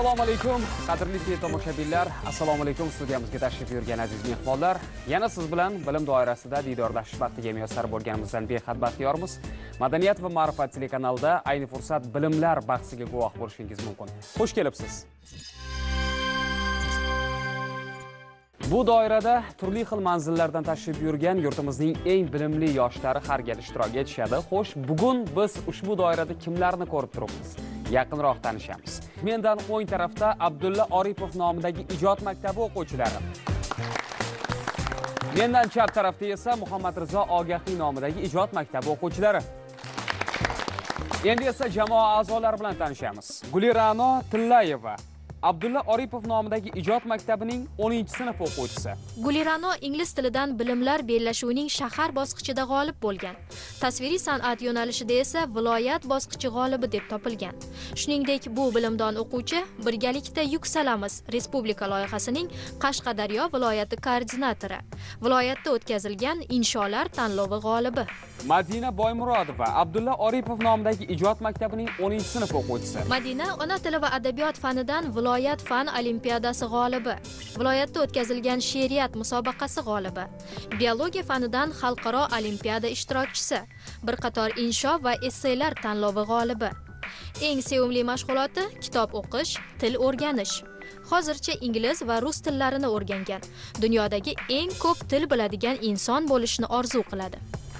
assalomu alaykum qadrli tomoshabinlar assalomu alaykum studiyamizga tashrif buyurgan aziz mehmonlar. Yana siz bilan bilim doirasida diydorlashish baxtiga muyassar bo'lganimizdan behad baxtiyormiz madaniyat va ma'rifat telekanalida ayni fursat bilimlar bahsiga guvoh bo'lishingiz mumkin. Xush kelibsiz. Bu doirada turli xil manzillardan tashrif buyurgan yurtimizning eng bilimli yoshlari har gal ishtirok etishadi. Xo'sh bugun biz ushbu doirada kimlarni ko'rib turibmiz? Yaqinroq tanishamiz. Mendan o'ng tarafda abdulla oripov nomidagi ijod maktabi o'quvchilari mendan chap tarafda esa muhammad rizo ogahiy nomidagi ijod maktabi o'quvchilari. Endi esa jamoa a'zolari bilan tanishamiz. Gulira'no tillayeva abdulla oripov nomidagi ijod maktabining 10 sinf o'quvchisi. Gulira'no ingliz tilidan bilimlar bellashuvining shahar bosqichida g'olib bo'lgan. Tasviriy san'at yo'nalishida esa viloyat bosqichi g'olibi deb topilgan. Shuningdek bu bilimdon o'quvchi birgalikda yuksalamiz respublika loyihasining qashqadaryo viloyati koordinatori. Viloyatda o'tkazilgan insholar tanlovi g'olibi. Madina boymurodova abdulla oripov nomidagi ijod maktabining 10 sinf o'quvchisi. Madina ona tili va adabiyot fanidan viloyat fan olimpiadasi g'olibi. Viloyatda o'tkazilgan she'riyat musobaqasi g'olibi. Biologiya fanidan xalqaro olimpiada ishtirokchisi. Bir qator insho va esselar tanlovi g'olibi. Eng sevimli mashg'uloti kitob o'qish til o'rganish. Hozircha ingliz va rus tillarini o'rgangan. Dunyodagi eng ko'p til biladigan inson bo'lishni orzu qiladi.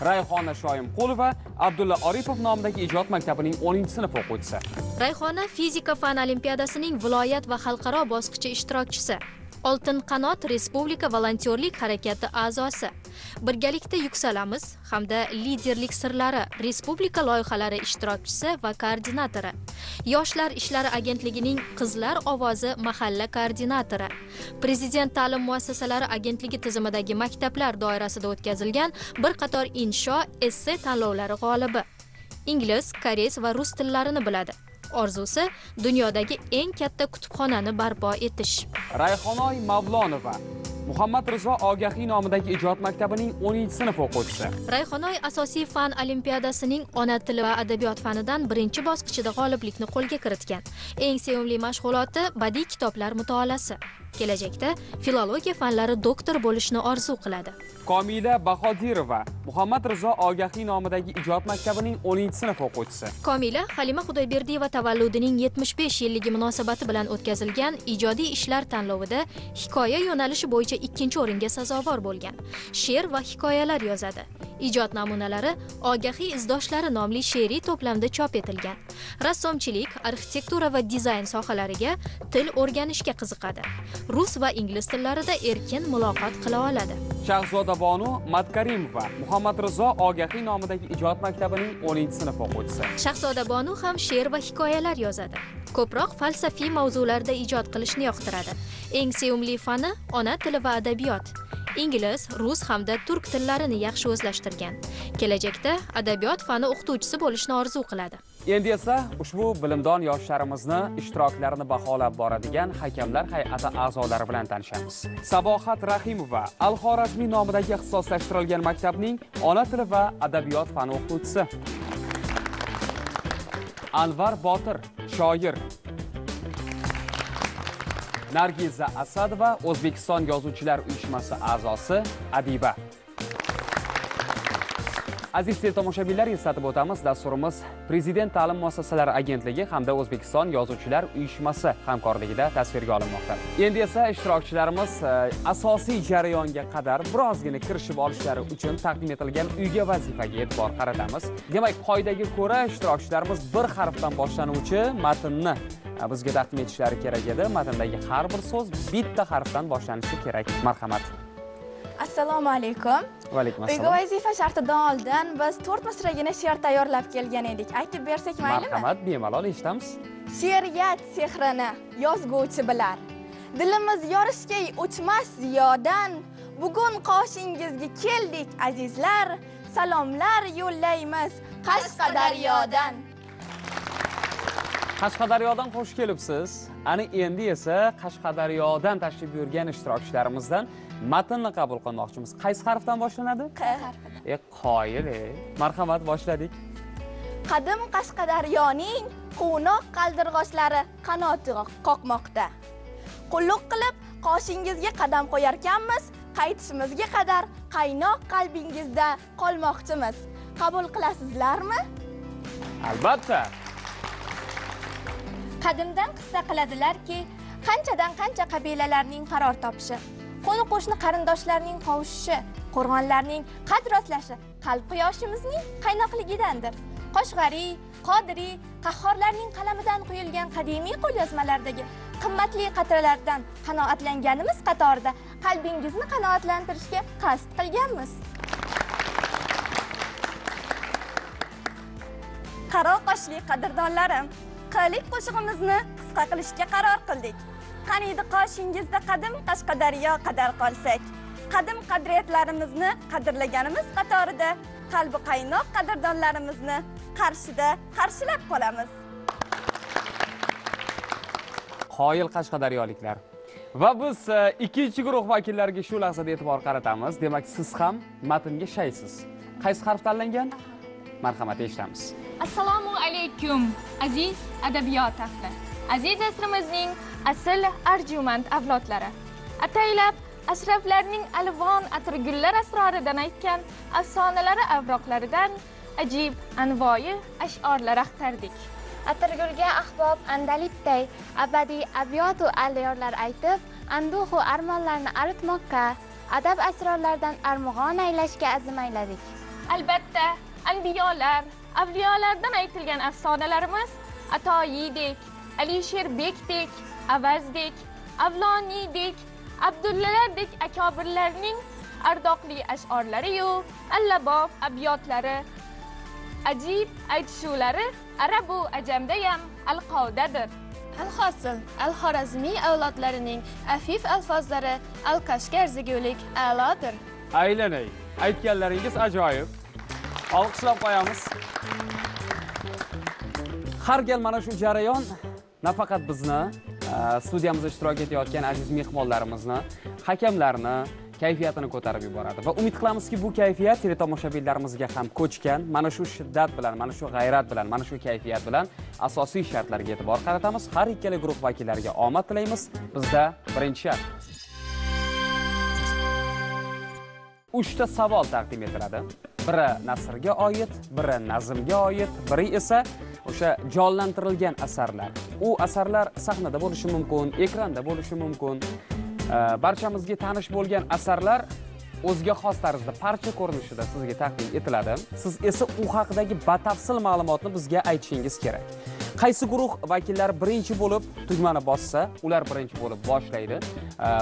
Rayhona shoimqulova abdulla oripov nomidagi ijod maktabining 10 sinf o'quvchisi. Rayhona fizika fan olimpiadasining viloyat va xalqaro bosqichi ishtirokchisi. Oltin qanot respublika volontyorlik harakati a'zosi. Birgalikda yuksalamiz hamda liderlik sirlari respublika loyihalari ishtirokchisi va koordinatori. Yoshlar ishlari agentligining qizlar ovozi mahalla koordinatori. Prezident ta'lim muassasalari agentligi tizimidagi maktablar doirasida o'tkazilgan bir qator insho esse tanlovlari g'olibi. Ingliz koreys va rus tillarini biladi. Orzusi dunyodagi eng katta kutubxonani barpo etish. Rayhonoy mavlonova muhammad rizo ogahiy nomidagi ijod maktabining 10 sinf o'quvchisi. Rayhonoy asosiy fan olimpiadasining ona tili va adabiyot fanidan birinchi bosqichida g'oliblikni qo'lga kiritgan. Eng sevimli mashg'uloti badiiy kitoblar mutolaasi kelajakda filologiya fanlari doktori bo'lishni orzu qiladi. Komila bahodirova muhammad rizo ogahiy nomidagi ijod maktabining 10 sinf o'quvchisi. Komila halima xudoyberdiyeva tavalludining 75 yilligi munosabati bilan o'tkazilgan ijodiy ishlar tanlovida hikoya yo'nalishi bo'yicha ikkinchi o'ringa sazovor bo'lgan. She'r va hikoyalar yozadi. Ijod namunalari ogahiy izdoshlari nomli she'riy to'plamda chop etilgan. Rassomchilik arxitektura va dizayn sohalariga til o'rganishga qiziqadi rus va ingliz tillarida erkin muloqot qila oladi. Shahzoda bonu matkarimova muhammad rizo ogahiy nomidagi ijod maktabining 10 sinf o'quvchisi. Shahzoda bonu ham she'r va hikoyalar yozadi. Ko'proq falsafiy mavzularda ijod qilishni yoqtiradi. Eng sevimli fani ona tili va adabiyot. Ingliz rus hamda turk tillarini yaxshi o'zlashtirgan. Kelajakda adabiyot fani o'qituvchisi bo'lishni orzu qiladi endi esa ushbu bilimdon yoshlarimizni ishtiroklarini baholab boradigan hakamlar hay'ati a'zolari bilan tanishamiz. Sabohat rahimova al xorazmiy nomidagi ixtisoslashtirilgan maktabning ona tili va adabiyot fani o'qituvchisi anvar botir shoir. Nargiza asadova o'zbekiston yozuvchilar uyushmasi a'zosi adiba. Aziz teletomoshabinlar eslatib o'tamiz. Dasturimiz prezident ta'lim muassasalari agentligi hamda o'zbekiston yozuvchilar uyushmasi hamkorligida tasvirga olinmoqda. Endi esa ishtirokchilarimiz e, asosiy jarayonga qadar birozgina kirishib olishlari uchun taqdim etilgan uyga vazifaga e'tibor qaratamiz. Demak qoidaga ko'ra ishtirokchilarimiz bir harfdan boshlanuvchi matnni e, bizga taqdim etishlari kerak edi. Matndagi har bir so'z bitta harfdan boshlanishi kerak marhamat. Assalomu alaykum. Va alaykum uyga assalom vazifa shartidan oldin biz to'rt misragina she'r tayyorlab kelgan edik. Aytib bersak maylimi? Marhamat bemalol eshitamiz. She'riyat sehrini yozguvchi bilar. Dilimiz yorishgay o'chmas ziyodan bugun qoshingizga keldik azizlar. Salomlar yo'llaymiz qashqadaryodan. Qashqadaryodan xush kelibsiz. Ana endi esa qashqadaryodan tashrif buyurgan ishtirokchilarimizdan matnni qabul qilmoqchimiz. Qaysi harfdan boshlanadi? Q harfidan? E qoyil e. Marhamat boshladik. Qadim qashqadaryoning quvnoq qaldirg'ochlari qanoti qoqmoqda. Qulluq qilib qoshingizga qadam qo'yarkanmiz qaytishimizga qadar qaynoq qalbingizda qolmoqchimiz. Qabul qilasizlarmi? Albatta. Qadimdan qissa qiladilarki qanchadan qancha qabilalarning qaror topishi qo'ni qo'shni qarindoshlarning qovushishi qo'rg'onlarning qad rostlashi qalb quyoshimizning qaynoqligidandir qoshg'ariy qodiriy qahhorlarning qalamidan quyilgan qadimiy qo'lyozmalardagi qimmatli qatralardan qanoatlanganimiz qatorida qalbingizni qanoatlantirishga qasd qilganmiz. Qaro qoshli qadrdonlarim qilik qo'shig'imizni qisqa qilishga qaror qildik. Qaniydi qoshingizda qadim qashqadaryo qadar qolsak? Qadim qadriyatlarimizni qadrlaganimiz qatorida qalbi qaynoq qadrdonlarimizni qarshida qarshilab qolamiz. Qoyil qashqadaryoliklar. Va biz e, ikkinchi guruh vakillariga shu lahzada e'tibor qaratamiz. Demak siz ham matnga shaysiz. Qaysi harf tanlangan? Marhamat eshitamiz. Assalomu alaykum aziz adabiyot ahli. Aziz asrimizning asl arjumand avlodlari. Ataylab ashraflarning alvon atirgullar asroridan aytgan afsonalari avroqlaridan ajib anvoyi ash'orlar axtardik. Atirgulga ahbob andalibday abadiy abyotu alyorlar aytib anduhu armonlarni aritmoqqa adab asrorlaridan armug'on aylashga azm ayladik albatta anbiyolar avliyolardan aytilgan afsonalarimiz atoyiydek alisherbekdek avazdek avloniydek abdullalardek akobirlarning ardoqli ash'orlariyu allabob abyotlari ajib aytishuvlari arabu ajamdayam alqovdadir. Alhosil al xorazmiy avlodlarining afif alfozlari al kashgar zigulik a'lodir aylanay aytganlaringiz ajoyib. Olqishlab qo'yamiz har gal mana shu jarayon nafaqat bizni studiyamizda ishtirok etayotgan aziz mehmonlarimizni hakamlarni kayfiyatini ko'tarib yuboradi va umid qilamizki bu kayfiyat teletomoshabinlarimizga ham ko'chgan mana shu shiddat bilan mana shu g'ayrat bilan mana shu kayfiyat bilan asosiy shartlarga e'tibor qaratamiz. Har ikkala guruh vakillariga omad tilaymiz. Bizda birinchi shart. Uchta savol taqdim etiladi. Biri nasrga oid biri nazmga oid biri esa o'sha jonlantirilgan asarlar. U asarlar sahnada bo'lishi mumkin ekranda bo'lishi mumkin. Barchamizga tanish bo'lgan asarlar o'ziga xos tarzda parcha ko'rinishida sizga taqdim etiladi. Siz esa u haqidagi batafsil ma'lumotni bizga aytishingiz kerak. Qaysi guruh vakillari birinchi bo'lib tugmani bossa ular birinchi bo'lib boshlaydi.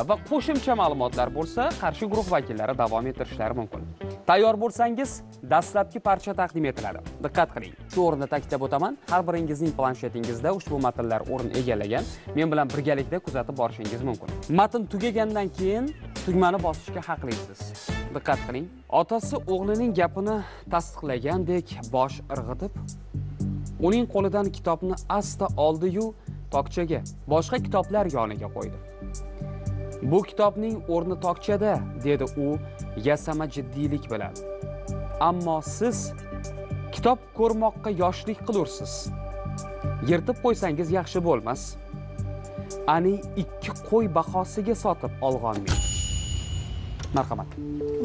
Va qo'shimcha ma'lumotlar bo'lsa qarshi guruh vakillari davom ettirishlari mumkin. Tayyor bo'lsangiz dastlabki parcha taqdim etiladi. Diqqat qiling. Shu o'rinda ta'kidlab o'taman har biringizning planshetingizda ushbu matnlar o'rin egallagan. Men bilan birgalikda kuzatib borishingiz mumkin. Matn tugagandan keyin tugmani bosishga haqlisiz. Diqqat qiling. Otasi o'g'lining gapini tasdiqlagandek bosh irg'itib uning qo'lidan kitobni asta oldi-yu tokchaga boshqa kitoblar yoniga qo'ydi. Bu kitobning o'rni tokchada dedi u yasama jiddiylik bilan. Ammo siz kitob ko'rmoqqa yoshlik qilursiz. Yirtib qo'ysangiz yaxshi bo'lmas. Ani ikki qo'y bahosiga sotib olg'onmen marhamat.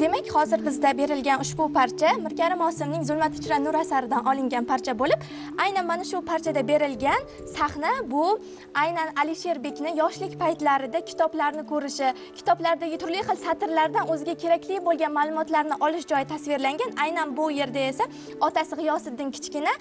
Demak hozir bizda berilgan ushbu parcha mirkarim osimning zulmat ichra nur asaridan olingan parcha bo'lib aynan mana shu parchada berilgan sahna bu aynan alisherbekni yoshlik paytlarida kitoblarni ko'rishi kitoblardagi turli xil satrlardan o'ziga kerakli bo'lgan ma'lumotlarni olish joyi tasvirlangan. Aynan bu yerda esa otasi g'iyosiddin kichkina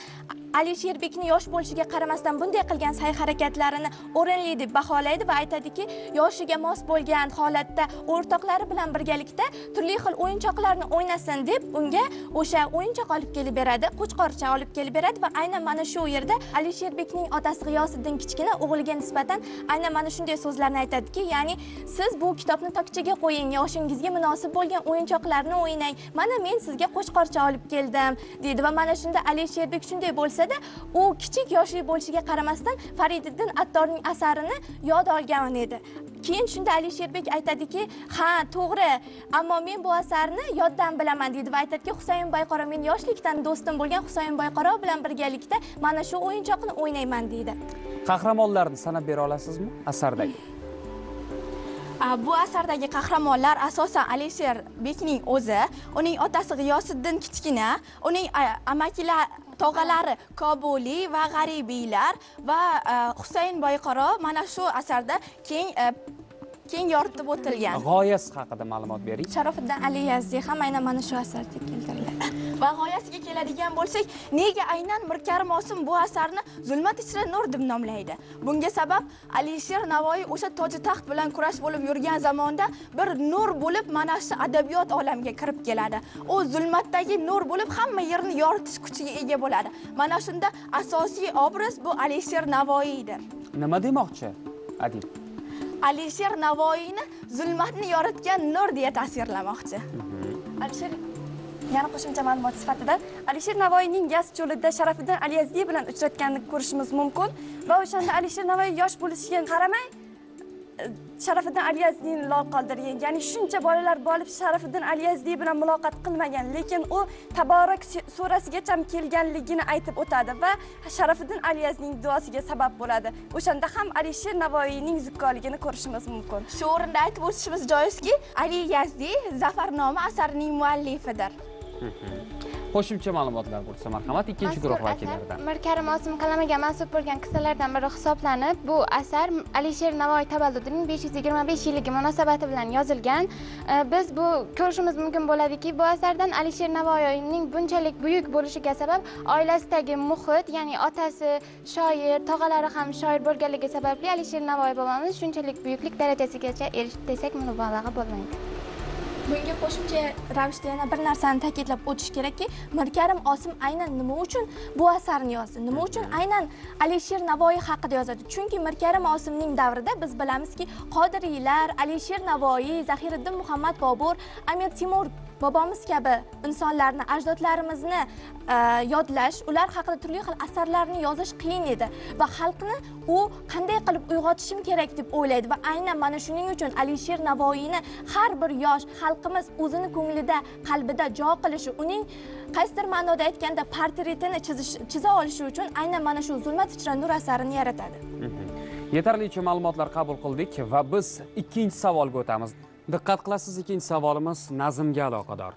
alisherbekni yosh bo'lishiga qaramasdan bunday qilgan sa'y harakatlarini o'rinli deb baholaydi va aytadiki yoshiga mos bo'lgan holatda o'rtoqlari bilan birgalikda turli xil o'yinchoqlarni o'ynasin deb unga o'sha o'yinchoq olib kelib beradi qo'chqorcha olib kelib beradi va aynan mana shu yerda alisherbekning otasi g'iyosiddin kichkina o'g'liga nisbatan aynan mana shunday so'zlarni aytadiki ya'ni siz bu kitobni tokchaga qo'ying yoshingizga munosib bo'lgan o'yinchoqlarni o'ynang mana men sizga qo'chqorcha olib keldim deydi va mana shunda alisherbek shunday bo'lsa bo'lsa-da u kichik yoshli bo'lishiga qaramasdan Farididdin Attorning asarini yod olgan edi. Keyin shunda alisherbek aytadiki ha to'g'ri ammo men bu asarni yoddan bilaman deydi va aytadiki husayn boyqaro men yoshlikdan do'stim bo'lgan husayn boyqaro bilan birgalikda mana shu o'yinchoqni o'ynayman deydi qahramonlarni sanab bera olasizmi asardagi? Bu asardagi qahramonlar asosan alisher bekning o'zi uning otasi g'iyosiddin kichkina uning amakilar tog'alari kobuliy va g'aribiylar va husayn boyqaro mana shu asarda keng keng yoritib o'tilgan. G'oyasi haqida ma'lumot bering. Sharofiddin ali yazdiy ham aynan mana shu asarda keltiriladi va g'oyasiga keladigan bo'lsak nega aynan mirkarim osim bu asarni zulmat ichra nur deb nomlaydi? Bunga sabab alisher navoiy o'sha toji taxt bilan kurash bo'lib yurgan zamonda bir nur bo'lib mana shu adabiyot olamiga kirib keladi. U zulmatdagi nur bo'lib hamma yerni yoritish kuchiga ega bo'ladi. Mana shunda asosiy obraz bu alisher navoiydir. Nima demoqchi adib alisher navoiyni zulmatni yoritgan nur deya tasvirlamoqchi. Alisher yana qo'shimcha ma'lumot sifatida alisher navoiyning gaz cho'lida sharafiddin aliyaziyev bilan uchratganini ko'rishimiz mumkin. Va o'shanda alisher navoiy yosh bo'lishiga qaramay sharafiddin aliyazdiyni lol qoldirgan ya'ni shuncha bolalar bo'lib sharafiddin aliyazdiy bilan muloqot qilmagan lekin u taborak surasigacha kelganligini aytib o'tadi va sharafiddin aliyazdiyning duosiga sabab bo'ladi. O'shanda ham alisher navoiyning zukkoligini ko'rishimiz mumkin. Shu o'rinda aytib o'tishimiz joizki ali yazdiy zafarnoma asarining muallifidir. Qo'shimcha ma'lumotlar bo'lsa marhamat ikkinchi guruh vakillaridan. Mirkarim osim qalamiga mansub bo'lgan qissalardan biri hisoblanib bu asar alisher navoiy tavalludining 525 yilligi munosabati bilan yozilgan. Biz bu ko'rishimiz mumkin bo'ladiki bu asardan alisher navoiyning bunchalik buyuk bo'lishiga sabab oilasidagi muhit ya'ni otasi shoir tog'alari ham shoir bo'lganligi sababli alisher navoiy bobomiz shunchalik buyuklik darajasigacha erishdi desak mubolag'a bo'lmaydi bunga qo'shimcha ravishda yana bir narsani ta'kidlab o'tish kerakki mirkarim osim aynan nima uchun bu asarni yozdi? Nima uchun aynan alisher navoiy haqida yozadi? Chunki mirkarim osimning davrida biz bilamizki qodiriylar alisher navoiy zahiriddin muhammad bobur amir temur bobomiz kabi insonlarni ajdodlarimizni e, yodlash ular haqida turli xil asarlarni yozish qiyin edi va xalqni u qanday qilib uyg'otishim kerak deb o'ylaydi va aynan mana shuning uchun alisher navoiyni har bir yosh xalqimiz o'zini ko'nglida qalbida jo qilishi uning qaysidir ma'noda aytganda portretini chizish chiza olishi uchun aynan mana shu zulmat ichra nur asarini yaratadi. Mhmm. Yetarlicha ma'lumotlar qabul qildik va biz ikkinchi savolga o'tamiz. Diqqat qilasiz ikkinchi savolimiz nazmga aloqador.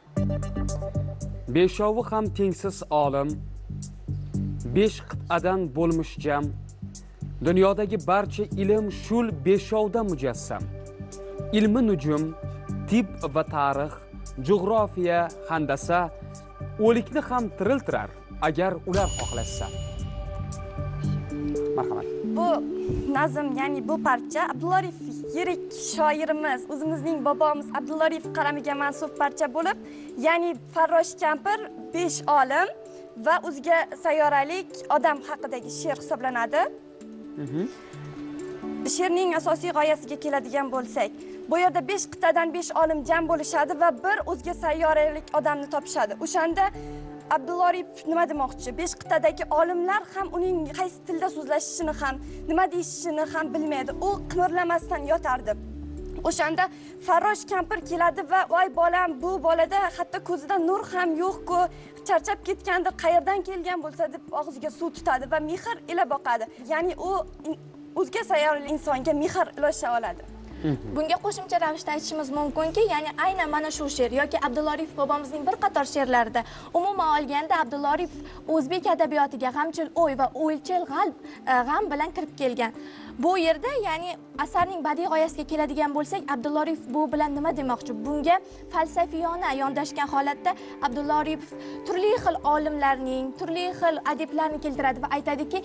Beshovi ham tengsiz olim besh qit'adan bo'lmish jam dunyodagi barcha ilm shul beshovda mujassam. Ilmi nujum tib va tarix jug'rofiya handasa o'likni ham tiriltirar agar ular xohlashsa marhamat. Bu nazm ya'ni bu parcha abdulla arif yirik shoirimiz o'zimizning bobomiz abdulla arif qalamiga mansub parcha bo'lib ya'ni farrosh kampir besh olim va o'zga sayyoralik odam haqidagi she'r hisoblanadi. She'rning asosiy g'oyasiga keladigan bo'lsak bu yerda besh qit'adan besh olim jam bo'lishadi va bir o'zga sayyoralik odamni topishadi. O'shanda abdulla oripov nima demoqchi? Besh qit'adagi olimlar ham uning qaysi tilda so'zlashishini ham nima deyishini ham bilmaydi. U qimirlamasdan yotardi. O'shanda farrosh kampir keladi va voy bolam bu bolada hatto ko'zida nur ham yo'q-ku charchab ketgandi qayerdan kelgan bo'lsa deb og'ziga suv tutadi va mehr ila boqadi. Ya'ni u o'zga sayyorali insonga mehr ulasha oladi. Bunga qo'shimcha ravishda aytishimiz mumkinki ya'ni aynan mana shu she'r yoki abdulla oripov bobomizning bir qator she'rlarida umuman olganda abdulla oripov o'zbek adabiyotiga g'amchil o'y va o'ychil g'alb e, g'am bilan kirib kelgan. Bu yerda ya'ni asarning badiiy g'oyasiga keladigan bo'lsak abdulla oripov bu bilan nima demoqchi? Bunga falsafiyona yondashgan holatda abdulla oripov turli xil olimlarning turli xil adiblarni keltiradi va aytadiki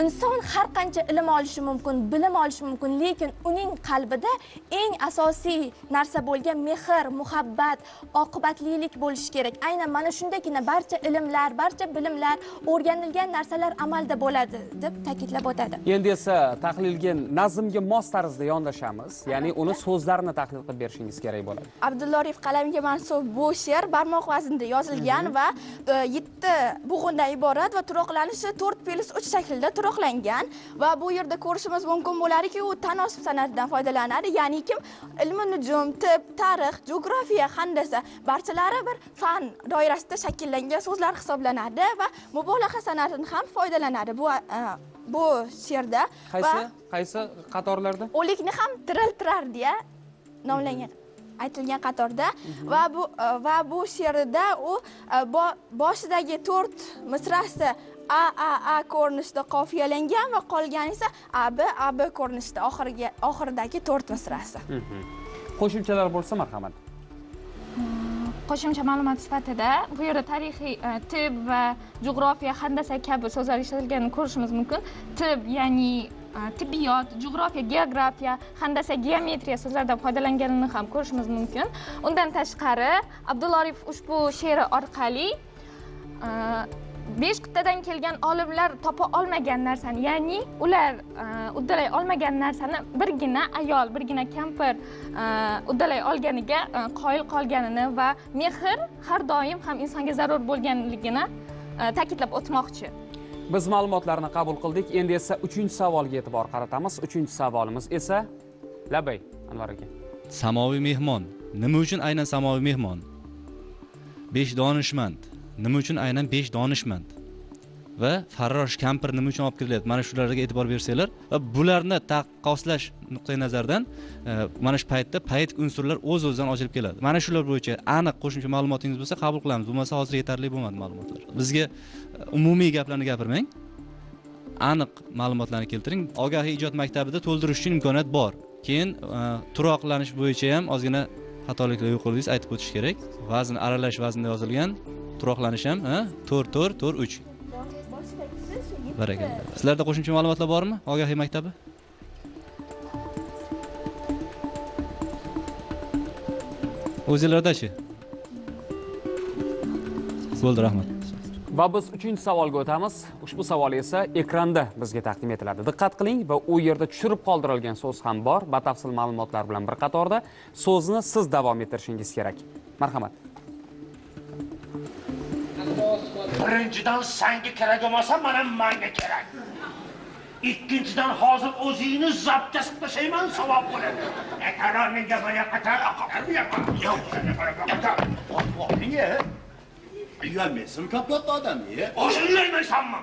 inson har qancha ilm olishi mumkin bilim olishi mumkin lekin uning qalbida eng asosiy narsa bo'lgan mehr muhabbat oqibatlilik bo'lishi kerak. Aynan mana shundagina barcha ilmlar barcha bilimlar o'rganilgan narsalar amalda bo'ladi deb ta'kidlab o'tadi. Endi esa tahlilga nazmga mos tarzda yondashamiz. Ya'ni uni so'zlarini tahlil qilib berishingiz kerak bo'ladi. Abdulla orif qalamiga mansub bu she'r barmoq vaznida yozilgan va e, yetti bug'undan iborat va turoqlanishi to'rt plus uch shaklda turoqlangan va bu yerda ko'rishimiz mumkin bo'ladiki u tanosib san'atidan foydalanadi. Ya'ni kim? Ilmi nujum tib tarix geografiya handasa barchalari bir fan doirasida shakllangan so'zlar hisoblanadi va mubolag'a san'atidan ham foydalanadi bu e, bu she'rda. Qaysi qaysi qatorlarda? o'likni ham tiriltirar deya nomlangan aytilgan qatorda. Va bu e, va bu she'rida u e, bo- boshidagi to'rt misrasi a a a ko'rinishida qofiyalangan va qolgani esa a b a b ko'rinishida oxiriga oxiridagi to'rt misrasi. Mhm. qo'shimchalar bo'lsa marhamat. Qo'shimcha ma'lumot sifatida bu yerda tarixiy e, tib va geografiya handasa kabi so'zlar ishlatilganini ko'rishimiz mumkin. Tib ya'ni e, tibbiyot geografiya geografiya handasa geometriya so'zlaridan foydalanganini ham ko'rishimiz mumkin. Undan tashqari abdulla orif ushbu she'ri orqali e, besh qit'adan kelgan olimlar topa olmagan narsani ya'ni ular e, uddalay olmagan narsani birgina ayol birgina kampir e, uddalay olganiga e, qoyil qolganini va mehr har doim ham insonga zarur bo'lganligini ta'kidlab o'tmoqchi. Biz ma'lumotlarni qabul qildik. Endi esa uchinchi savolga e'tibor qaratamiz. Uchinchi savolimiz esa labay anvar aka. Samoviy mehmon. Nima uchun aynan samoviy mehmon? Besh donishmand nima uchun aynan besh donishmand? Va farrosh kampir nima uchun olib kirilyapti mana shularga e'tibor bersanglar. Va bularni taqqoslash nuqtai nazaridan e, mana shu paytda poetik unsurlar o'z o'zidan ochilib keladi. Mana shular bo'yicha aniq qo'shimcha ma'lumotingiz bo'lsa qabul qilamiz. Bo'lmasa hozir yetarli bo'lmadi ma'lumotlar. Bizga e, umumiy gaplarni gapirmang. Aniq ma'lumotlarni keltiring. Ogahiy ijod maktabida to'ldirish uchun imkoniyat bor. Keyin e, turoqlanish bo'yicha ham ozgina xatoliklar yo'q qildingiz aytib o'tish kerak. Vazn aralash vaznda yozilgan turoqlanish ham to'rt to'rt to'rt uch. Barakalla sizlarda qo'shimcha ma'lumotlar bormi? Ogahiy maktabi? O'zinglardachi bo'ldi rahmat. Va biz uchinchi savolga o'tamiz. Ushbu savol esa ekranda bizga taqdim etiladi. Diqqat qiling va u yerda tushirib qoldirilgan so'z ham bor. Batafsil ma'lumotlar bilan bir qatorda so'zni siz davom ettirishingiz kerak. Marhamat. Birinchidan sanga kerak bo'lmasa mana manga kerak. Ikkinchidan hozir o'zingni zabtga qilib tashlayman savob bo'ladi qatar gapiga qator oqar bu yoqqa yo'q Uyalmaysan kaplatdi odam ye. o'zini uyalmaysanmi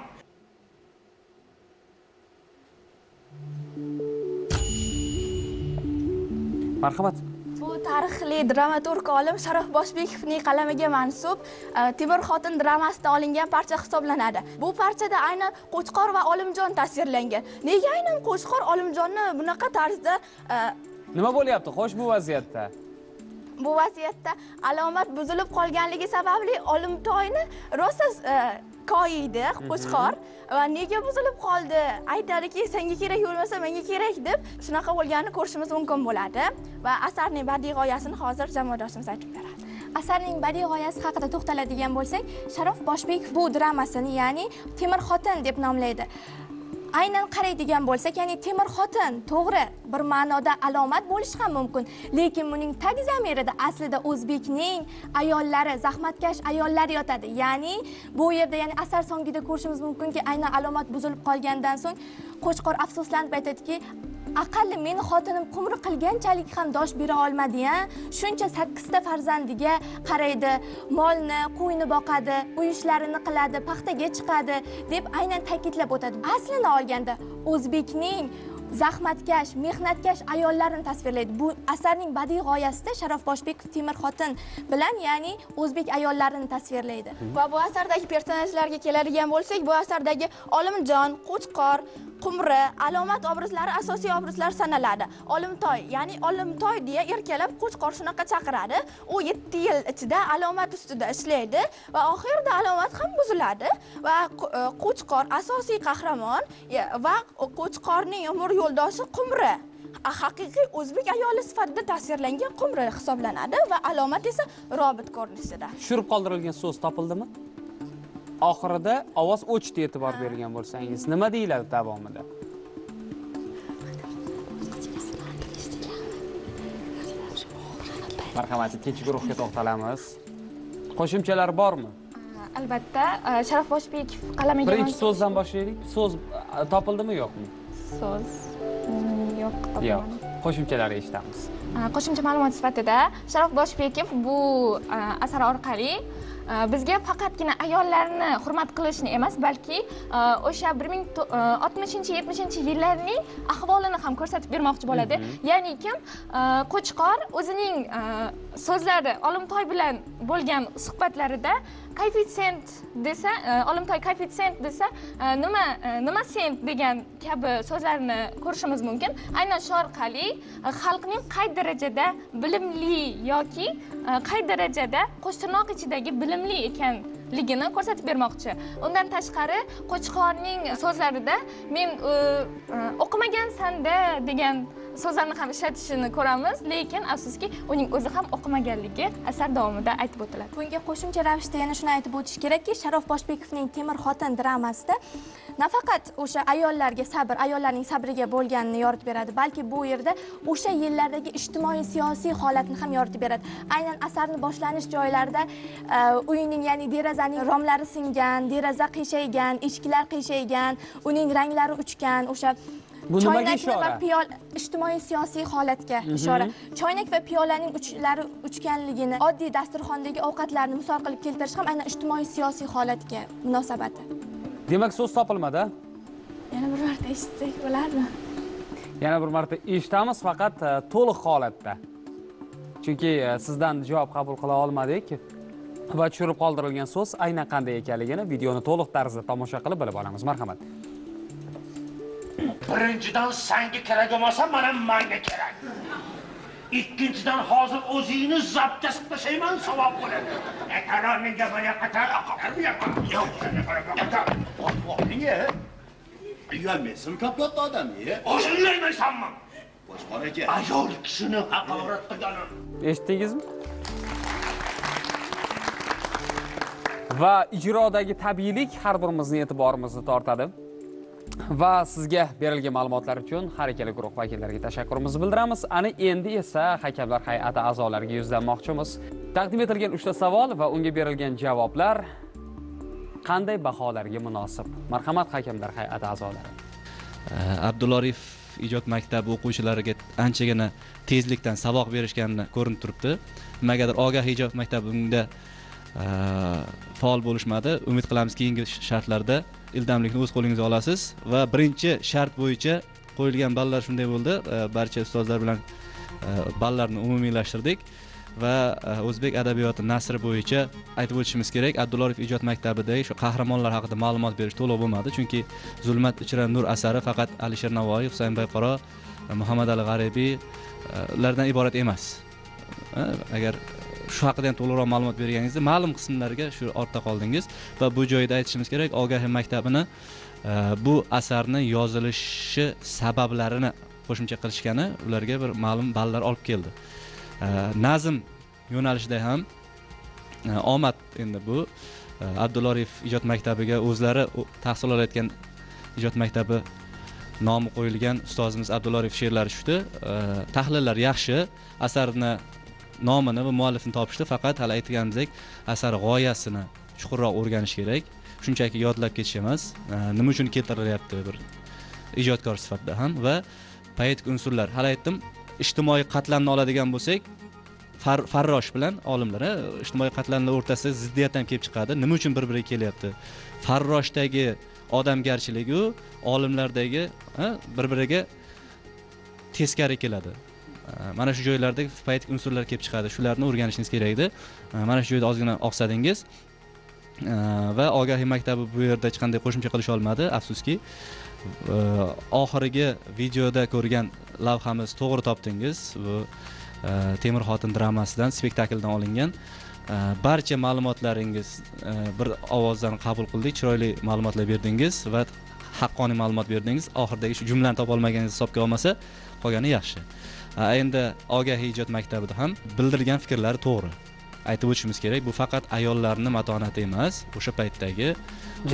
marhamat. Bu tarixli dramaturg olim sharof boshbekovning qalamiga mansub e, temur xotin dramasida olingan parcha hisoblanadi. Bu parchada aynan qo'chqor va olimjon tasvirlangan. Nega aynan qo'chqor olimjonni bunaqa tarzda e, nima bo'lyapti? Xo'sh bu vaziyatda bu vaziyatda alomat buzilib qolganligi sababli olimtoyni rosa e, koyiydi qo'chqor va nega buzilib qoldi? Aytadiki senga kerak bo'lmasa menga kerak deb shunaqa bo'lganini ko'rishimiz mumkin bo'ladi va asarning badiiy g'oyasini hozir jamoadoshimiz aytib beradi. Asarning badiiy g'oyasi haqida to'xtaladigan bo'lsak sharof boshbekov bu dramasini ya'ni temir xotin deb nomlaydi aynan qaraydigan bo'lsak ya'ni temir xotin to'g'ri bir ma'noda alomat bo'lishi ham mumkin. Lekin buning tag zamirida aslida o'zbekning ayollari zahmatkash ayollar yotadi. Ya'ni bu yerda ya'ni asar so'ngida ko'rishimiz mumkinki aynan alomat buzilib qolgandan so'ng qo'chqor afsuslanib aytadiki aqalli meni xotinim qumri qilganchalik ham dosh bera olmadi ya shuncha sakkizta farzandiga qaraydi. Molni qo'yni boqadi uy ishlarini qiladi paxtaga chiqadi deb aynan ta'kidlab o'tadi. Aslini olganda o'zbekning zahmatkash mehnatkash ayollarni tasvirlaydi. Bu asarning badiiy g'oyasida sharof boshbekov temir xotin bilan ya'ni o'zbek ayollarini tasvirlaydi. Va bu asardagi personajlarga keladigan bo'lsak bu asardagi olimjon qo'chqor qumri alomat obrazlari asosiy obrazlar sanaladi. Olimtoy ya'ni olimtoy deya erkalab qo'chqor shunaqa chaqiradi. U yetti yil ichida alomat ustida ishlaydi va oxirida alomat ham buziladi. Va e, qo'chqor asosiy qahramon e, va qo'chqorning umr yo'ldoshi qumri. Haqiqiy o'zbek ayoli sifatida tasvirlangan qumri hisoblanadi va alomat esa robot ko'rinishida tushirib qoldirilgan so'z topildimi? Oxirida ovoz o'chdi e'tibor bergan bo'lsangiz nima deyiladi davomida? Marhamat ikkinchi guruhga to'xtalamiz. Qo'shimchalar bormi? Albatta. Sharof boshbekov qalamiga birinchi so'zdan boshlaylik. So'z topildimi yo'qmi? So'z yo'q yo'q topilmadi. qo'shimchalar eshitamiz. Qo'shimcha ma'lumot sifatida sharof boshbekov bu asar orqali bizga faqatgina ayollarni hurmat qilishni emas balki o'sha bir ming oltmishinchi yetmishinchi yillarning ahvolini ham ko'rsatib bermoqchi bo'ladi. Ya'ni kim qo'chqor o'zining so'zlari olimtoy bilan bo'lgan suhbatlarida koeffitsient desa e, olimtoy koeffitsient desa e, nima e, nima sent degan kabi so'zlarni ko'rishimiz mumkin. Aynan shu orqali xalqning qay darajada bilimli yoki qay darajada qo'shtirnoq ichidagi bilimli ekanligini ko'rsatib bermoqchi. Undan tashqari qo'chqorning so'zlarida men uh, o'qimagansan-da degan so'zlarni ham ishlatishini ko'ramiz. Lekin afsuski uning o'zi ham o'qimaganligi asar davomida aytib o'tiladi. Bunga qo'shimcha ravishda yana shuni aytib o'tish kerakki sharof boshbekovning temir xotin dramasida nafaqat o'sha ayollarga sabr ayollarning sabriga bo'lganini yoritib beradi balki bu yerda o'sha yillardagi ijtimoiy siyosiy holatni ham yoritib beradi. Aynan asarni boshlanish joylarida e, uyning ya'ni derazaning romlari singan deraza qiyshaygan eshiklar qiyshaygan uning ranglari uchgan o'sha Bu nimaga choynakni va ishora? piyol ijtimoiy siyosiy holatga ishora. Choynak va piyolaning uchlari uchganligini oddiy dasturxondagi ovqatlarni misol qilib keltirish ham aynan ijtimoiy siyosiy holatga munosabati. Demak so'z topilmadi. Yana bir marta eshitsak bo'ladimi? Yana bir marta eshitamiz faqat e, to'liq holatda. Chunki e, sizdan javob qabul qila olmadik va tushirib qoldirilgan so'z aynan qanday ekanligini videoni to'liq tarzda tomosha qilib bilib olamiz. Marhamat birinchidan senga kerak bo'lmasa mana manga kerak. Ikkinchidan hozir o'zingni zapga silib tashlayman savob bo'ladi. Aytaroning gapiga qatar Niye? Uyalmaysan kaplatta odam ye. o'zing uyalmaysanmi Qo'chqor aka. ayol kishini haqorat qilganim eshitdingizmi va ijrodagi tabiiylik har birimizni e'tiborimizni tortadi va sizga berilgan ma'lumotlar uchun har ikkala guruh vakillariga tashakkurimizni bildiramiz. Ana endi esa hakamlar hay'ati a'zolariga yuzlanmoqchimiz. Taqdim etilgan uchta savol va unga berilgan javoblar qanday baholarga munosib? Marhamat hakamlar hay'ati a'zolari. Abdulorif ijod maktabi o'quvchilariga anchagina tezlikdan saboq berishganini ko'rinib turibdi. Nimagadir ogah ijod maktabi bunda faol bo'lishmadi. Umid qilamiz keyingi shartlarda ildamlikni o'z qo'lingizga olasiz. Va birinchi shart bo'yicha qo'yilgan ballar shunday bo'ldi. E, barcha ustozlar bilan e, ballarni umumiylashtirdik. Va e, o'zbek adabiyoti nasri bo'yicha aytib o'tishimiz kerak. Abdullorov ijod maktabidagi shu qahramonlar haqida ma'lumot berish to'liq bo'lmadi. Chunki zulmat ichra nur asari faqat alisher navoiy husayn bayqaro muhammad ali g'aribiy ulardan iborat emas. Agar shu haqida ham to'liqroq ma'lumot berganingizda ma'lum qismlarga shu ortda qoldingiz va bu joyda aytishimiz kerak ogahi maktabini e, bu asarni yozilishi sabablarini qo'shimcha qilishgani ularga bir ma'lum ballar olib keldi. E, Nazm yo'nalishida ham e, omad endi bu e, ijod maktabiga o'zlari tahsil olayotgan ijod maktabi nomi qo'yilgan ustozimiz abdulorif she'rlari tushdi. Tahlillar yaxshi asarni nomini va muallifini topishdi faqat hali aytganimizdek asar g'oyasini chuqurroq o'rganish kerak. Shunchaki yodlab ketish emas nima uchun keltirilyapti bir ijodkor sifatida ham va poetik unsurlar. Hali aytdim ijtimoiy qatlamni oladigan bo'lsak Far, farrosh bilan olimlar e, ijtimoiy qatlamlar o'rtasida ziddiyat ham kelib chiqadi. Nima uchun bir biriga kelyapti? Farroshdagi odamgarchiligu olimlardagi e, bir biriga teskari keladi. Mana shu joylarda poetik unsurlar kelib chiqadi. Shularni o'rganishingiz kerak edi mana shu joyda ozgina oqsadingiz. Va ogahiy maktabi bu yerda hech qanday qo'shimcha qilisha olmadi afsuski. Oxirgi videoda ko'rgan lavhamiz to'g'ri topdingiz. Bu e, temir xotin dramasidan spektakldan olingan. Barcha ma'lumotlaringiz e, bir ovozdan qabul qildik. Chiroyli ma'lumotlar berdingiz va haqqoniy ma'lumot berdingiz. Oxiridagi shu jumlani topolmaganingizni hisobga olmasa qolgani yaxshi. Endi ogahiy ijod maktabida ham bildirgan fikrlari to'g'ri. Aytib o'tishimiz kerak bu faqat ayollarni matonati emas o'sha paytdagi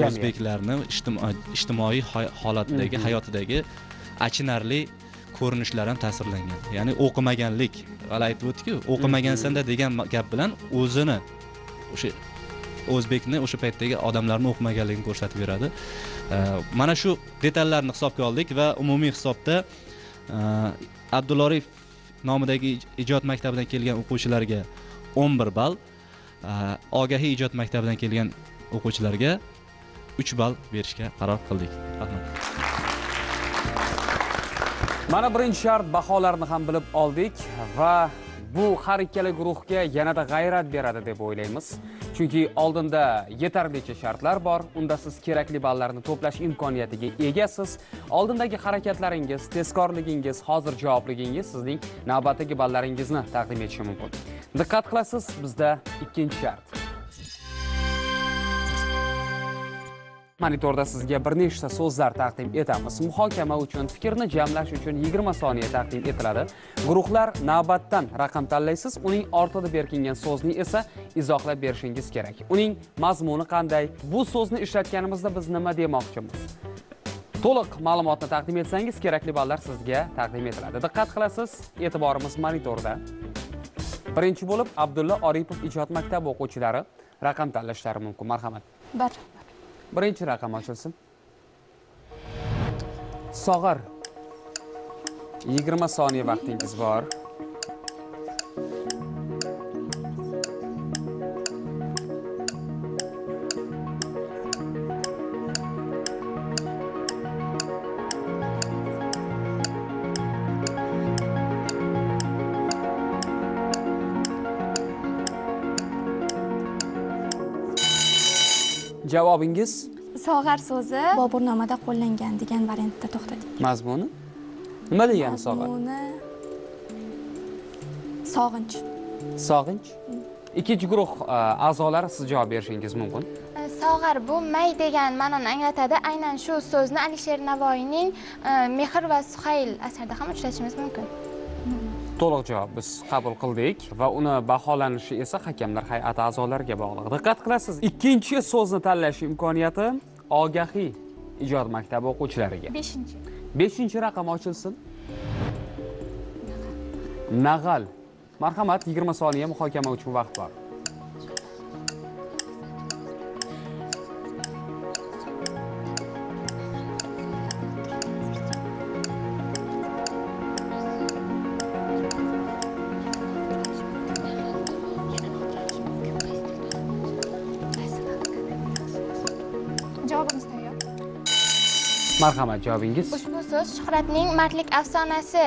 o'zbeklarni ijtimoiy holatdagi hayotidagi achinarli ko'rinishlar ham tasvirlangan ya'ni o'qimaganlik. Hali aytib o'tdiku o'qimagansanda degan gap bilan o'zini o'sha o'zbekni o'sha paytdagi odamlarni o'qimaganligini ko'rsatib beradi. Mana shu detallarni hisobga oldik va umumiy hisobda Abdullorif nomidagi ijod maktabidan kelgan o'quvchilarga o'n bir ball ogahiy ijod maktabidan kelgan o'quvchilarga uch ball berishga qaror qildik. Rahmat. Mana birinchi shart baholarni ham bilib oldik va bu har ikkala guruhga yanada g'ayrat beradi deb o'ylaymiz. Chunki oldinda yetarlicha shartlar bor. Unda siz kerakli ballarni to'plash imkoniyatiga egasiz. Oldindagi harakatlaringiz tezkorligingiz hozir javobligingiz sizning navbatdagi ballaringizni taqdim etishi mumkin. Diqqat qilasiz bizda ikkinchi shart. Monitorda sizga bir nechta so'zlar taqdim etamiz. Muhokama uchun fikrni jamlash uchun 20 soniya taqdim etiladi. Guruhlar navbatdan raqam tanlaysiz. Uning ortida berkingan so'zni esa izohlab berishingiz kerak. Uning mazmuni qanday? Bu so'zni ishlatganimizda biz nima demoqchimiz? To'liq ma'lumotni taqdim etsangiz kerakli ballar sizga taqdim etiladi. Diqqat qilasiz e'tiborimiz monitorda. Birinchi bo'lib abdulla oripov ijod maktabi o'quvchilari raqam tanlashlari mumkin. Marhamat. Bir. Birinchi raqam ochilsin. Sog'ir yigirma soniya vaqtingiz bor. Javobingiz? Sog'ar so'zi. Boburnomada qo'llangan degan variantda to'xtadik. Mazmuni? Nima degani sog'ir mazmuni sog'inch. Sog'inch? Ikkinchi guruh e, a'zolari siz javob berishingiz mumkin. Sog'ar bu may degan ma'noni anglatadi. Aynan shu so'zni alisher navoiyning e, mehr va suhayl asarida ham uchratishimiz mumkin to'liq javob biz qabul qildik va uni baholanishi esa hakamlar hay'ati a'zolariga bog'liq. Diqqat qilasiz ikkinchi so'zni tanlash imkoniyati ogahiy ijod maktabi o'quvchilariga. Beshinchi. Beshinchi raqam ochilsin. Nag'al. Marhamat yigirma soniya muhokama uchun vaqt bor marhamat javobingiz? Ushbu so'z shuhratning mardlik afsonasi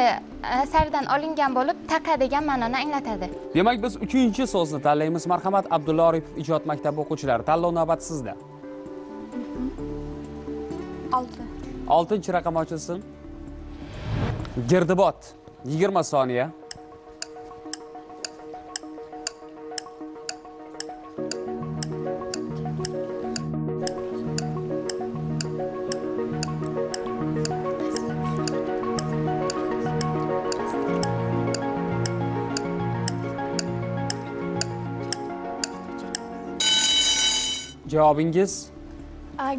asaridan olingan bo'lib taka degan ma'noni anglatadi. Demak biz uchinchi so'zni tanlaymiz. Marhamat abdulla oripov ijod maktabi o'quvchilari. Tanlov navbati sizda. Olti. Oltinchi raqam ochilsin. Girdibot yigirma soniya javobingiz?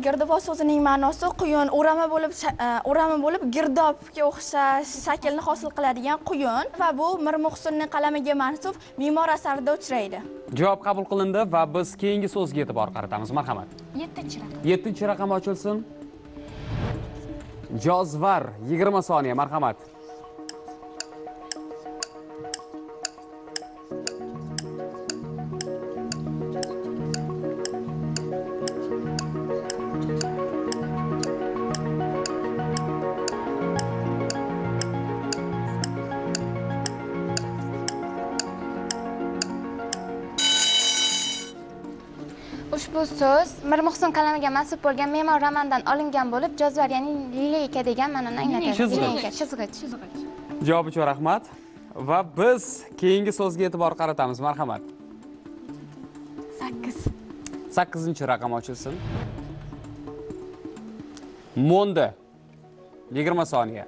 Girdiboz so'zining ma'nosi quyun o'rama bo'lib o'rama bo'lib girdobga o'xshash shaklni hosil qiladigan quyun va bu mir muhsinning qalamiga mansub me'mor asarida uchraydi. Javob qabul qilindi va biz keyingi so'zga e'tibor qaratamiz. Marhamat. Yettinchi raqam. Yettinchi raqam ochilsin. Jozvar yigirma soniya. Marhamat ushbu so'z mirmuhsin kalamiga mansub bo'lgan me'mor romandan olingan bo'lib jozvar ya'ni lileyka degan ma'noni anglatadi. Chizg'ich. Lileyka, chizg'ich. Javob uchun rahmat. Va biz keyingi so'zga e'tibor qaratamiz. Marhamat. Sakkiz. Sakkizinchi raqam ochilsin. Mo'ndi yigirma soniya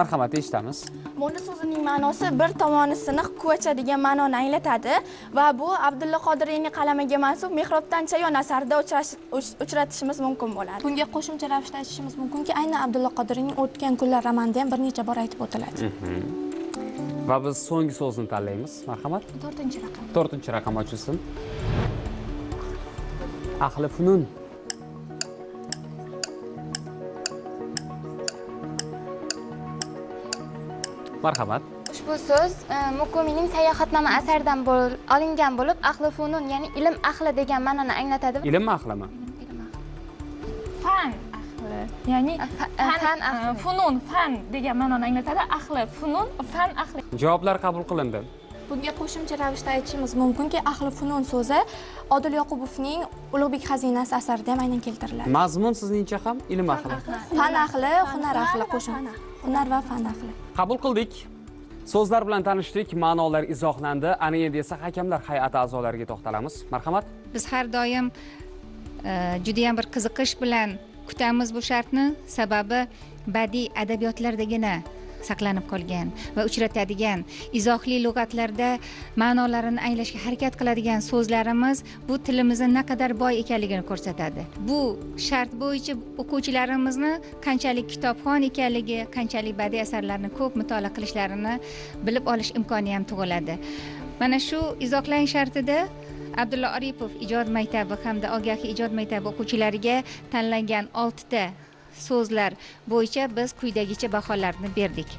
marhamat eshitamiz. Mo'nda so'zining ma'nosi bir tomoni siniq ko'cha degan ma'noni anglatadi va bu abdulla qodiriyning qalamiga mansub mehrobdan chayon asarida uchratishimiz mumkin bo'ladi. Bunga qo'shimcha ravishda aytishimiz mumkinki aynan abdulla qodiriyning o'tgan kunlar romanida ham bir necha bor aytib o'tiladi. Va biz so'nggi so'zni tanlaymiz. Marhamat. To'rtinchi raqam. To'rtinchi raqam ochilsin. Ahli funun marhamat. Ushbu so'z e, mukumining sayohatnoma asaridan olingan bo'lib ahli funun ya'ni ilm ahli degan ma'noni anglatadi. Ilm ahlimi fan ahli ya'ni fa- fan, e, funun fan degan ma'noni anglatadi. Ahli funun fan ahli. Javoblar qabul qilindi. Bunga qo'shimcha ravishda aytishimiz mumkinki ahli funun so'zi odil yoqubovning ulug'bek xazinasi asarida ham aynan keltiriladi. Mazmun sizningcha ham? Ilm ahli. fan ahli hunar ahli qo'shim hunar va fan ahli qabul qildik. So'zlar bilan tanishdik. Ma'nolar izohlandi. Ana endi esa hakamlar hay'ati a'zolariga to'xtalamiz. Marhamat. Biz har doim e, judayam bir qiziqish bilan kutamiz bu shartni. Sababi badiiy adabiyotlardagina saqlanib qolgan va uchratadigan izohli lug'atlarda ma'nolarini anglashga harakat qiladigan so'zlarimiz bu tilimizni naqadar boy ekanligini ko'rsatadi. Bu shart bo'yicha o'quvchilarimizni qanchalik kitobxon ekanligi qanchalik badiiy asarlarni ko'p mutolaa qilishlarini bilib olish imkoni ham tug'iladi. Mana shu izohlang shartida abdulla oripov ijod maktabi hamda ogahiy ijod maktabi o'quvchilariga tanlangan oltita so'zlar bo'yicha biz quyidagicha baholarni berdik.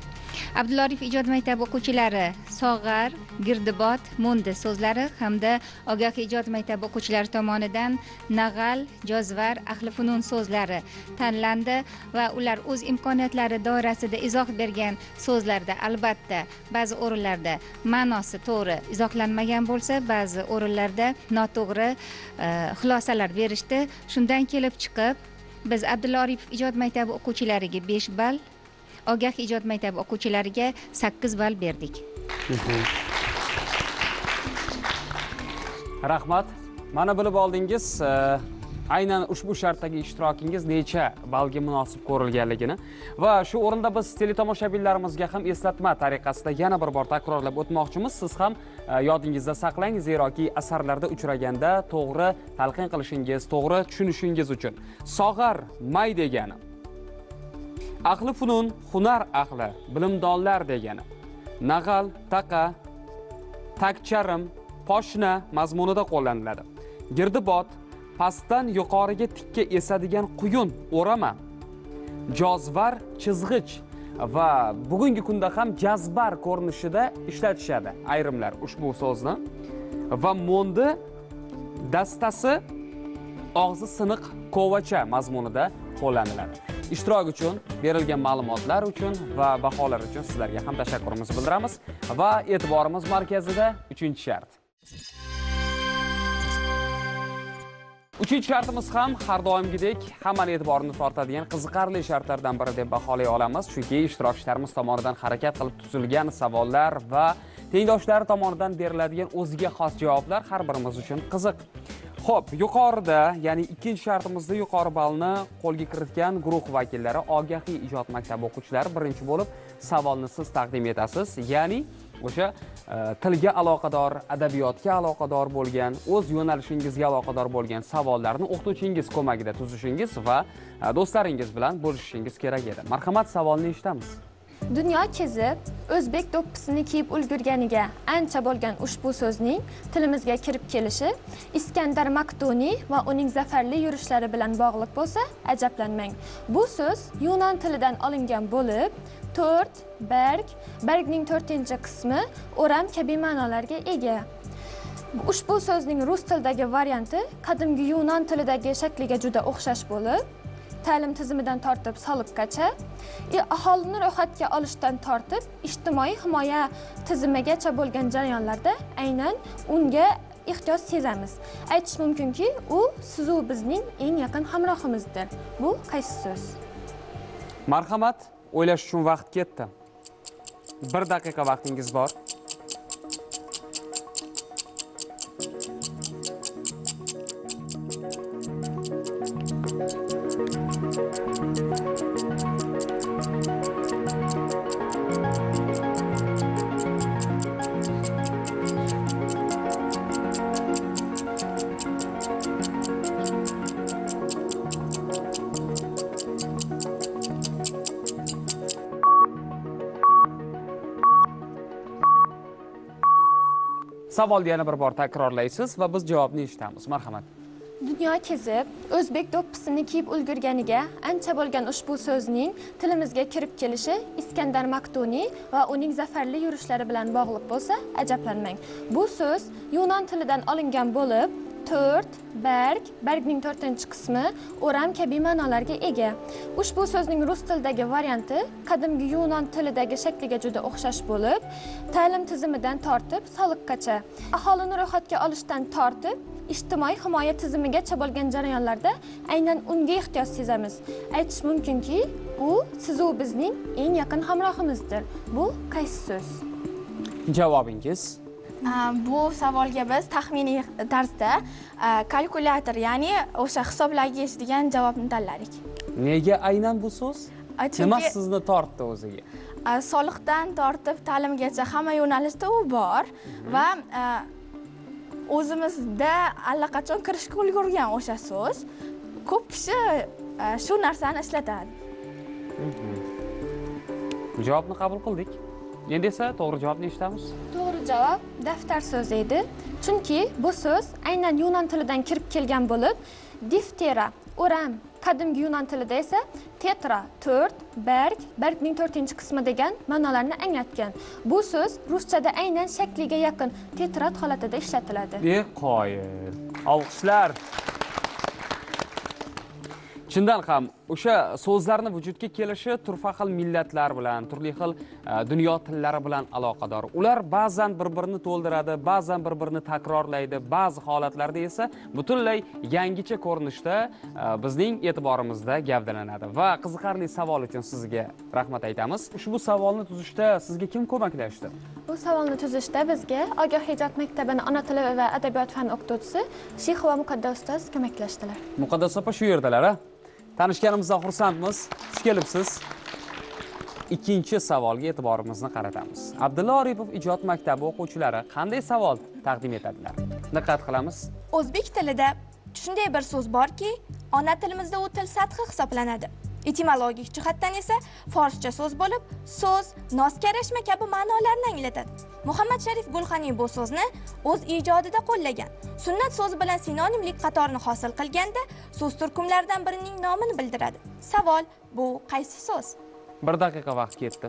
Abdulla ijod maktabi o'quvchilari sog'ar girdibot mo'ndi so'zlari hamda ogoh ijod maktabi o'quvchilari tomonidan nag'al jozvar ahli funun so'zlari tanlandi va ular o'z imkoniyatlari doirasida izoh bergan so'zlarda albatta ba'zi o'rinlarda ma'nosi to'g'ri izohlanmagan bo'lsa ba'zi o'rinlarda noto'g'ri e, xulosalar berishdi. Shundan kelib chiqib biz abdulla oripov ijod maktabi o'quvchilariga besh ball ogah ijod maktabi o'quvchilariga sakkiz ball berdik. Rahmat. Mana bilib oldingiz e, aynan ushbu shartdagi ishtirokingiz necha ballga munosib ko'rilganligini va shu o'rinda biz teletomoshabinlarimizga ham eslatma tariqasida yana bir bor takrorlab o'tmoqchimiz. Siz ham e, yodingizda saqlang zeroki asarlarda uchraganda to'g'ri talqin qilishingiz to'g'ri tushunishingiz uchun. Sog'ar may degani ahli funun hunar ahli bilimdonlar degani nag'al taqa takcharim poshna mazmunida qo'llaniladi. Girdibot pastdan yuqoriga tikka esadigan quyun o'rama. Jozvar chizg'ich va bugungi kunda ham jazbar ko'rinishida ishlatishadi ayrimlar ushbu so'zni. Va mo'ndi dastasi og'zi siniq kovacha mazmunida qo'llaniladi. Ishtirok uchun berilgan ma'lumotlar uchun va baholar uchun sizlarga ham tashakkurimizni bildiramiz va e'tiborimiz markazida uchinchi shart. Uchinchi shartimiz ham har doimgidek hammani e'tiborini tortadigan qiziqarli shartlardan biri deb baholay olamiz. Chunki ishtirokchilarimiz tomonidan harakat qilib tuzilgan savollar va tengdoshlari tomonidan beriladigan o'ziga xos javoblar har birimiz uchun qiziq. Ho'p yuqorida ya'ni ikkinchi shartimizda yuqori ballni qo'lga kiritgan guruh vakillari ogahiy ijod maktabi o'quvchilari birinchi bo'lib savolni siz taqdim etasiz. Ya'ni o'sha e, tilga aloqador adabiyotga aloqador bo'lgan o'z yo'nalishingizga aloqador bo'lgan savollarni o'qituvchingiz ko'magida tuzishingiz va e, do'stlaringiz bilan bo'lishishingiz kerak edi. Marhamat savolni eshitamiz. Dunyo kezib o'zbek do'ppisini kiyib ulgurganiga ancha bo'lgan ushbu so'zning tilimizga kirib kelishi iskandar maktuniy va uning zafarli yurishlari bilan bog'liq bo'lsa ajablanmang. Bu so'z yunon tilidan olingan bo'lib to'rt berg. Bergning to'rtinchi qismi o'ram kabi ma'nolarga ega. Ushbu so'zning rus tilidagi varianti qadimgi yunon tilidagi shakliga juda o'xshash bo'lib ta'lim tizimidan tortib soliqgacha e, aholini ro'yxatga olishdan tortib ijtimoiy himoya tizimigacha bo'lgan jarayonlarda aynan unga ehtiyoj sezamiz. Aytish mumkinki u sizu bizning eng yaqin hamrohimizdir. Bu qaysi so'z? Marhamat. O'ylash uchun vaqt ketdi. Bir daqiqa vaqtingiz bor. Savolni yana bir bor takrorlaysiz va biz javobni eshitamiz. Marhamat. Dunyo kezib o'zbek do'ppisini kiyib ulgurganiga ancha bo'lgan ushbu so'zning tilimizga kirib kelishi iskandar maktuniy va uning zafarli yurishlari bilan bog'liq bo'lsa ajablanmang. Bu so'z yunon tilidan olingan bo'lib to'rt berg bergning to'rtinchi qismi o'ram kabi ma'nolarga ega. Ushbu so'zning rus tilidagi varianti qadimgi yunon tilidagi shakliga juda o'xshash bo'lib ta'lim tizimidan tortib soliqgacha aholini ro'yxatga olishdan tortib ijtimoiy himoya tizimigacha bo'lgan jarayonlarda aynan unga ehtiyoj sezamiz. Aytish mumkinki u sizu bizning eng yaqin hamrohimizdir. Bu qaysi so'z? Javobingiz? Bu savolga biz taxminiy tarzda kalkulyator ya'ni o'sha hisoblagich degan javobni tanladik nega aynan bu so'z nima sizni tortdi o'ziga soliqdan tortib ta'limgacha hamma yo'nalishda u bor va o'zimizda allaqachon kirishga ulgurgan o'sha so'z ko'p kishi shu narsani ishlatadi javobni qabul qildik endi esa to'g'ri javobni eshitamiz? To'g'ri javob daftar so'zi edi. Chunki bu so'z aynan yunon tilidan kirib kelgan bo'lib diftera o'ram qadimgi yunon tilida esa tetra to'rt berg bergning to'rtinchi qismi degan ma'nolarni anglatgan. Bu so'z ruschada aynan shakliga yaqin tetrat holatida ishlatiladi. E qoyil. Olqishlar chindan ham o'sha so'zlarni vujudga kelishi turfa xil millatlar bilan turli xil e, dunyo tillari bilan aloqador. Ular ba'zan bir birini to'ldiradi ba'zan bir birini takrorlaydi. Ba'zi holatlarda esa butunlay yangicha ko'rinishda e, bizning e'tiborimizda gavdalanadi. Va qiziqarli savol uchun sizga rahmat aytamiz. Ushbu savolni tuzishda sizga kim ko'maklashdi bu savolni tuzishda bizga ogoh ijod maktabini ona tili va adabiyot fani o'qituvchisi shixova muqaddas ustoz ko'maklashdilar. Muqaddas opa shu yerdalar a tanishganimizdan xursandmiz xush kelibsiz. Ikkinchi savolga e'tiborimizni qaratamiz. Abdulla oripov ijod maktabi o'quvchilari qanday savol taqdim etadilar? Diqqat qilamiz. O'zbek tilida shunday bir so'z borki ona tilimizda u til sathi hisoblanadi. Etimologik jihatdan esa forscha so'z bo'lib so'z noz karashma kabi ma'nolarni anglatadi. Muhammad sharif gulxaniy bu so'zni o'z ijodida qo'llagan. Sunnat so'zi bilan sinonimlik qatorini hosil qilganda so'z turkumlaridan birining nomini bildiradi. Savol bu qaysi so'z? Bir daqiqa vaqt ketdi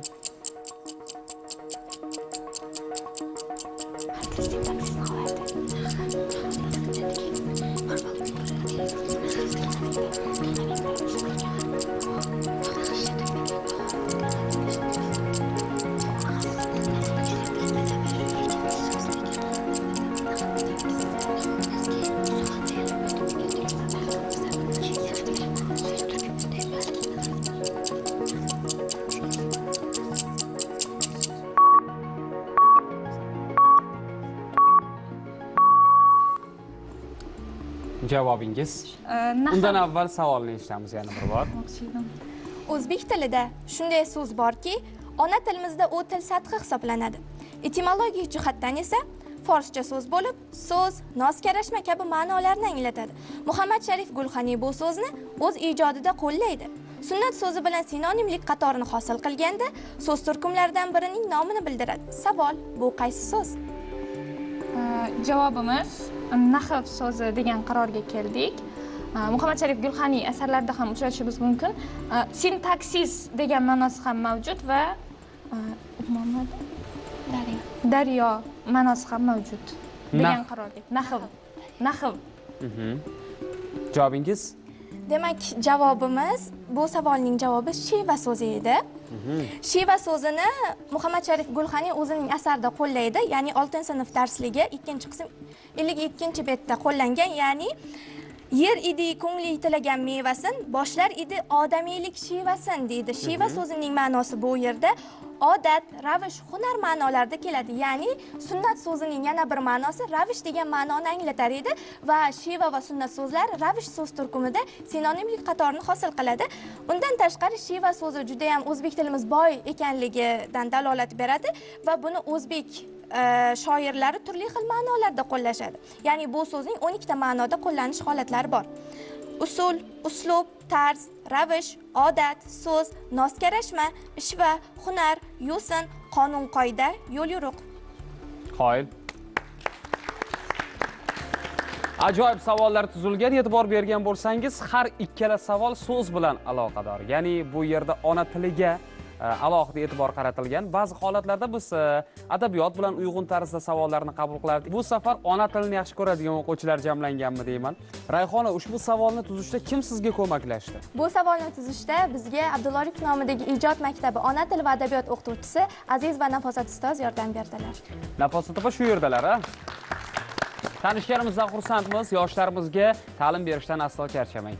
javobingiz undan avval savolni eshitamiz yana bir bor. O'zbek tilida shunday so'z borki ona tilimizda u til sathi hisoblanadi. Etimologik jihatdan esa forscha so'z bo'lib so'z noz karashma kabi ma'nolarni anglatadi. Muhammad sharif gulxaniy bu so'zni o'z ijodida qo'llaydi. Sunnat so'zi bilan sinonimlik qatorini hosil qilganda so'z turkumlaridan birining nomini bildiradi. Savol bu qaysi so'z javobimiz nahv so'zi degan qarorga keldik. Muhammad sharif gulxaniy asarlarida ham uchratishimiz mumkin. Sintaksis degan ma'nosi ham mavjud va daryo. Daryo ma'nosi ham mavjud degan qarordik nahv nahv Mhm. javobingiz? Demak javobimiz bu savolning javobi shiva so'zi edi shiva so'zini muhammad sharif gulxaniy o'zining asarida qo'llaydi. Ya'ni oltinchi sinf darsligi ikkinchi qism ellik ikkinchi betda qo'llangan ya'ni yer idi ko'ngli tilagan mevasin boshlar idi odamiylik shivasin deydi. Shiva so'zining ma'nosi bu yerda. Odat ravish hunar ma'nolarida keladi. Ya'ni sunnat so'zining yana bir ma'nosi ravish degan ma'noni anglatar edi va shiva va sunnat so'zlari ravish so'z turkumida sinonimlik qatorini hosil qiladi. Undan tashqari shiva so'zi judayam o'zbek tilimiz boy ekanligidan dalolat beradi va buni o'zbek shoirlari turli xil ma'nolarda qo'llashadi. Ya'ni bu so'zning 12 ta ma'noda qo'llanish holatlari bor. Usul uslub tarz ravish odat so'z noskarashma ishva hunar yo'sin qonun qoida yo'l yo'ruq qoyil ajoyib savollar tuzilgan e'tibor bergan bo'lsangiz har ikkala savol so'z bilan aloqador. Ya'ni bu yerda ona tiliga alohida e'tibor qaratilgan. Ba'zi holatlarda biz e, adabiyot bilan uyg'un tarzda savollarni qabul qilardik. Bu safar ona tilini yaxshi ko'radigan o'quvchilar jamlanganmi deyman. Rayhona ushbu savolni tuzishda kim sizga ko'maklashdi? Bu savolni tuzishda bizga abdulla oripov nomidagi ijod maktabi ona tili va adabiyot o'qituvchisi aziz va nafosat ustoz yordam berdilar. Nafosat opa shu yerdalar a tanishganimizdan xursandmiz yoshlarimizga ta'lim berishdan aslo charchamang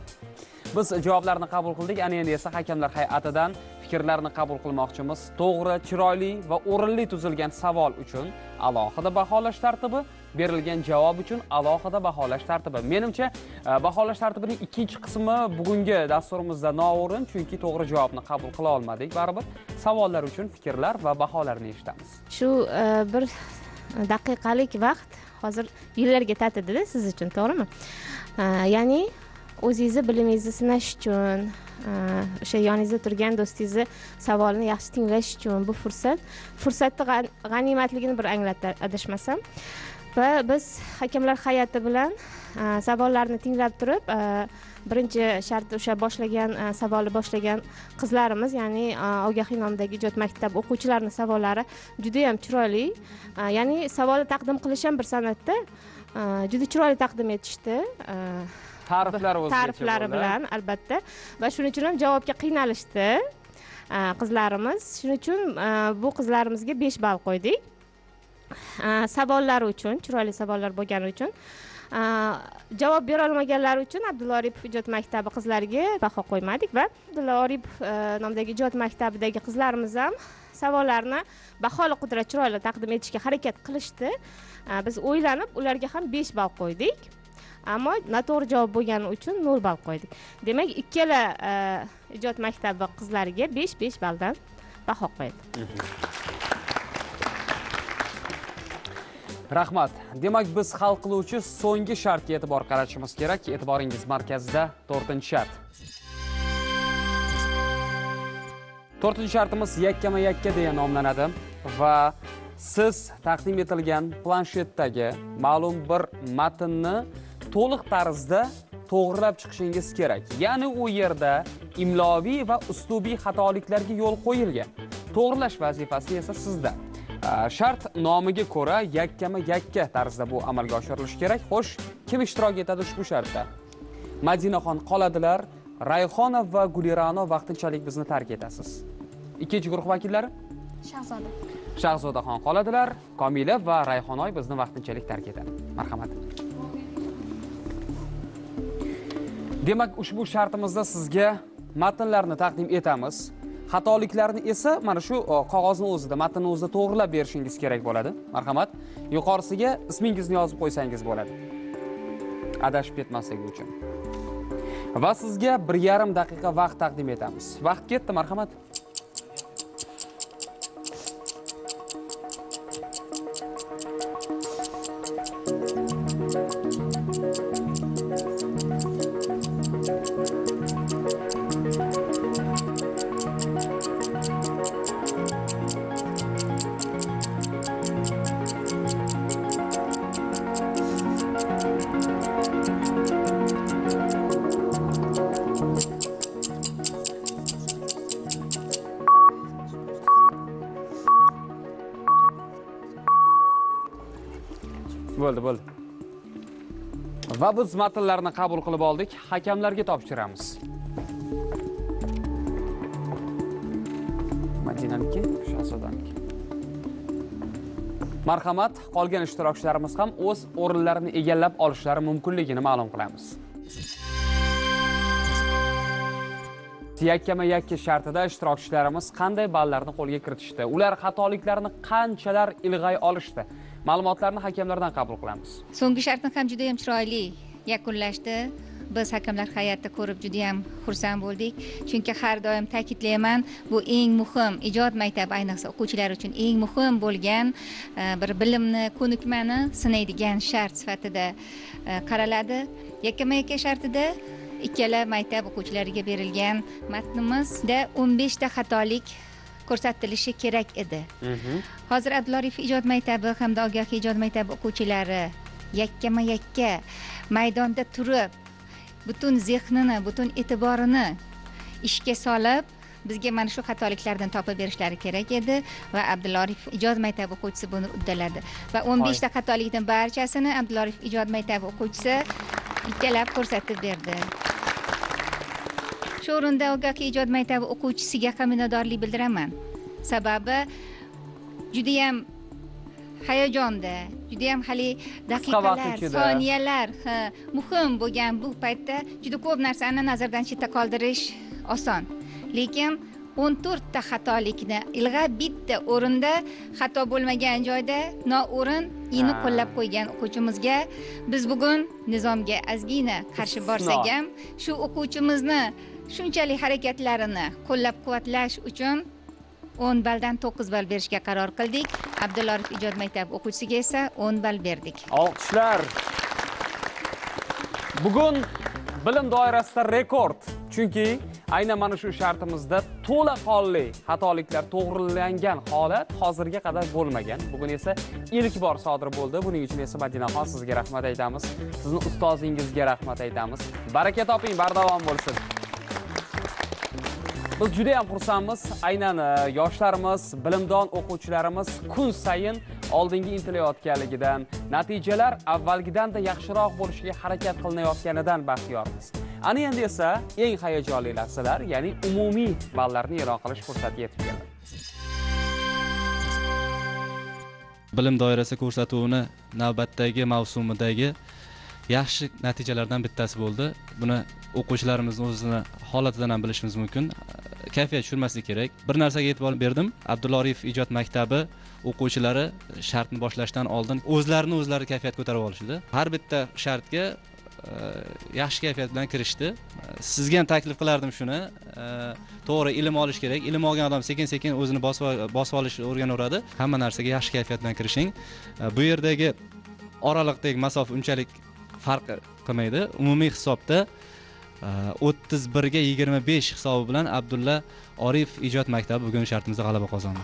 biz javoblarni qabul qildik. Ana endi esa hakamlar hay'atidan fikrlarni qabul qilmoqchimiz. To'g'ri chiroyli va o'rinli tuzilgan savol uchun alohida baholash tartibi berilgan javob uchun alohida baholash tartibi. Menimcha e, baholash tartibining ikkinchi qismi bugungi dasturimizda noo'rin chunki to'g'ri javobni qabul qila olmadik baribir. Savollar uchun fikrlar va baholarni eshitamiz. Shu e, bir daqiqalik vaqt hozir yillarga tatidida siz uchun to'g'rimi? E, ya'ni o'zingizni bilimingizni sinash uchun Э, o'sha yoningizda turgan do'stingizni savolini yaxshi tinglash uchun bu fursat. Fursatni g'animatligini bir anglatadi adashmasam. Va biz hakamlar hay'ati bilan e, savollarni tinglab turib e, birinchi shart o'sha boshlagan e, savolni boshlagan qizlarimiz ya'ni e, ogahiy nomidagi ijod maktabi o'quvchilarini savollari judayam chiroyli. Ya'ni savolni taqdim qilish ham bir san'atda juda chiroyli taqdim etishdi. Ta'riflar o'zgacha ta'riflari bilan albatta. Va shuning uchun ham javobga qiynalishdi e, qizlarimiz. Shuning uchun e, bu qizlarimizga besh ball qo'ydik. E, savollari uchun chiroyli savollar bo'lgani uchun javob berolmaganlari uchun abdulla oripov ijod maktabi qizlariga baho qo'ymadik va abdulla oripov nomidagi ijod maktabidagi qizlarimiz ham savollarni baholi qudrat chiroyli taqdim etishga harakat qilishdi. Biz o'ylanib ularga ham besh ball qo'ydik ammo noto'g'ri javob bo'lgani uchun nol ball qo'ydik. Demak ikkala e, ijod maktabi qizlariga besh besh balldan baho qo'ydi mhmm. rahmat. Demak biz hal qiluvchi so'nggi shartga e'tibor qaratishimiz kerak. E'tiboringiz markazida to'rtinchi shart. To'rtinchi shartimiz yakkama yakka deya nomlanadi va siz taqdim etilgan planshetdagi ma'lum bir matnni to'liq tarzda to'g'rilab chiqishingiz kerak. Ya'ni u yerda imloviy va uslubiy xatoliklarga yo'l qo'yilgan. To'g'rilash vazifasi esa sizda. Shart nomiga ko'ra yakkama yakka tarzda bu amalga oshirilishi kerak. Xo'sh kim ishtirok etadi ushbu shartda? Madinaxon qoladilar rayhona va gulirano vaqtinchalik bizni tark etasiz. Ikkinchi guruh vakillari? Shahzoda. Shahzodaxon qoladilar komila va rayhonoy bizni vaqtinchalik tark etadi. Marhamat demak ushbu shartimizda sizga matnlarni taqdim etamiz. Xatoliklarni esa mana shu qog'ozni o'zida matnni o'zida to'g'rilab berishingiz kerak bo'ladi. Marhamat. Yuqorisiga ismingizni yozib qo'ysangiz bo'ladi. Adashib ketmasligi uchun. Va sizga bir yarim daqiqa vaqt taqdim etamiz. Vaqt ketdi marhamat. Biz matnlarni qabul qilib oldik. Hakamlarga topshiramiz. Madinaniki shahzodaniki marhamat qolgan ishtirokchilarimiz ham o'z o'rinlarini egallab olishlari mumkinligini ma'lum qilamiz. Yakkama yakka shartida ishtirokchilarimiz qanday ballarni qo'lga kiritishdi? Ular xatoliklarni qanchalar ilg'ay olishdi? Ma'lumotlarni hakamlardan qabul qilamiz. So'nggi shartni ham juda yam chiroyli. Yakunlashdi. Biz hakamlar hay'ati ko'rib juda yam xursand bo'ldik. Chunki har doim ta'kidlayman bu eng muhim ijod maktabi ayniqsa o'quvchilar uchun eng muhim bo'lgan e, bir bilimni ko'nikmani sinaydigan shart sifatida e, qaraladi. Yakkama yakka shartida ikkala maktab o'quvchilariga berilgan matnimizda o'n beshta xatolik ko'rsatilishi kerak edi. Hozir abdulorif ijod maktabi hamda ogahiy ijod maktabi o'quvchilari yakkama yakka maydonda turib butun zehnini butun e'tiborini ishga solib bizga mana shu xatoliklardan topib berishlari kerak edi va abdulorif ijod maktabi o'quvchisi buni uddaladi. Va o'n beshta xatolikni barchasini abdulorif ijod maktabi o'quvchisi ikkalab ko'rsatib berdi shu o'rinda ogahiy ijod maktabi o'quvchisiga ham minnatdorlik bildiraman. Sababi judayam hayajonda judayam hali daqiqalar soniyalar muhim bo'lgan bu paytda juda ko'p narsani nazardan chetda qoldirish oson. Lekin o'n to'rtta xatolikni ilg'ab bitta o'rinda xato bo'lmagan joyda noo'rin ini qo'llab qo'ygan o'quvchimizga biz bugun nizomga ozgina qarshi borsak ham shu o'quvchimizni shunchalik harakatlarini qo'llab quvvatlash uchun o'n balldan to'qqiz ball berishga qaror qildik. Abdulorif ijod maktabi o'quvchisiga esa o'n ball berdik. Olqishlar bugun bilim doirasida rekord. Chunki aynan mana shu shartimizda to'laqonli xatoliklar to'g'rilangan holat hozirga qadar bo'lmagan. Bugun esa ilk bor sodir bo'ldi. Buning uchun esa madinaxon sizga rahmat aytamiz. Sizni ustozingizga rahmat aytamiz. Baraka toping bardavom bo'lsin. Biz juda ham xursandmiz. Aynan e, yoshlarimiz bilimdon o'quvchilarimiz kun sayin oldinga intilayotganligidan natijalar avvalgidanda yaxshiroq bo'lishiga harakat qilinayotganidan baxtiyormiz. Ana endi esa eng hayajonli lahzalar ya'ni umumiy ballarni e'lon qilish fursati yetib keldi. Bilim doirasi ko'rsatuvini navbatdagi mavsumidagi yaxshi natijalardan bittasi bo'ldi. Buni o'quvchilarimizni o'zini holatidan ham bilishimiz mumkin. Kayfiyat tushirmaslik kerak. Bir narsaga e'tibor berdim. Abdulla orif ijod maktabi o'quvchilari shartni boshlashdan oldin o'zlarini o'zlari kayfiyat ko'tarib olishdi. Har bitta shartga e, yaxshi kayfiyat bilan kirishdi. Sizga ham taklif qilardim shuni. E, to'g'ri ilm olish kerak. Ilm olgan odam sekin sekin o'zini bosib bosib olishni o'rganaveradi. Hamma narsaga yaxshi kayfiyat bilan kirishing. E, bu yerdagi oraliqdagi masofa unchalik farq qilmaydi. Umumiy hisobda e, o'ttiz birga yigirma besh hisobi bilan abdulla orif ijod maktabi bugun shartimizda g'alaba qozondi.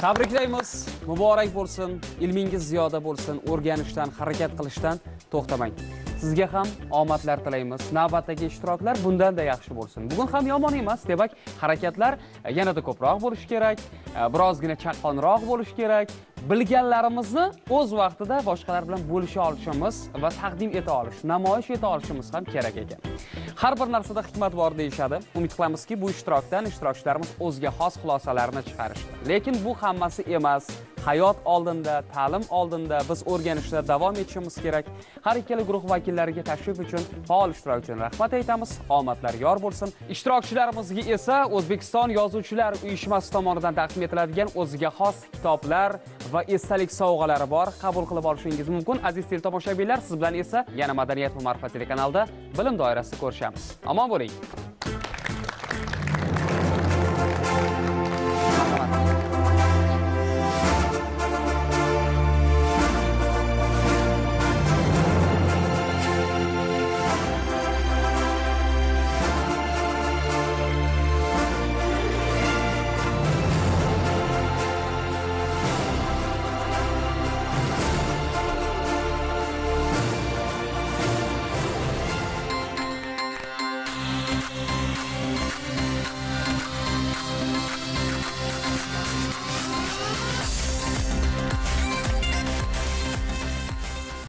Tabriklaymiz. Muborak bo'lsin ilmingiz ziyoda bo'lsin o'rganishdan harakat qilishdan to'xtamang. Sizga ham omadlar tilaymiz. Navbatdagi ishtiroklar bundanda yaxshi bo'lsin. Bugun ham yomon emas demak harakatlar e, yanada ko'proq bo'lishi kerak. E, birozgina chaqqonroq bo'lishi kerak. Bilganlarimizni o'z vaqtida boshqalar bilan bo'lisha olishimiz va taqdim eta olish namoyish eta olishimiz ham kerak ekan. Har bir narsada hikmat bor deyishadi. Umid qilamizki bu ishtirokdan ishtirokchilarimiz o'ziga xos xulosalarni chiqarishdi. Lekin bu hammasi emas. Hayot oldinda ta'lim oldinda biz o'rganishda davom etishimiz kerak. Har ikkala guruh vakillariga tashrif uchun faol ishtirok uchun rahmat aytamiz. Omadlar yor bo'lsin. Ishtirokchilarimizga esa o'zbekiston yozuvchilar uyushmasi tomonidan taqdim etiladigan o'ziga xos kitoblar va esdalik sovg'alari bor. Qabul qilib olishingiz mumkin. Aziz teletomoshabinlar siz bilan esa yana madaniyat va ma'rifat telekanalida bilim doirasida ko'rishamiz. Omon bo'ling.